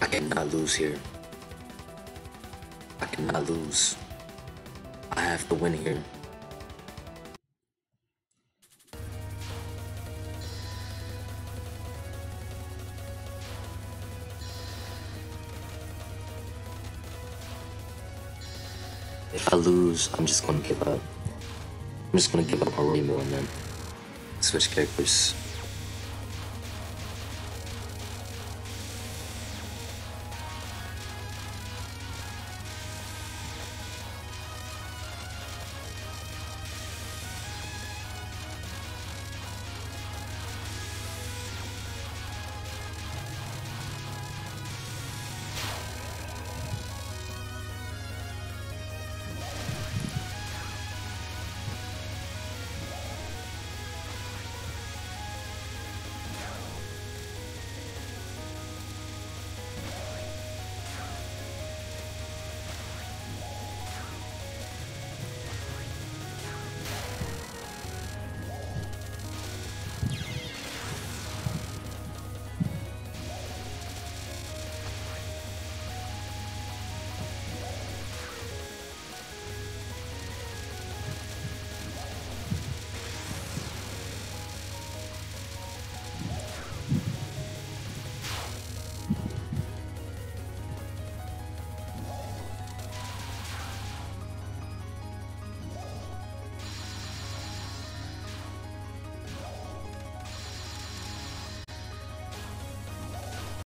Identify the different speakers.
Speaker 1: I cannot lose here. I cannot lose. I have to win here. If I lose, I'm just gonna give up. I'm just gonna give up on Reimu and then switch characters.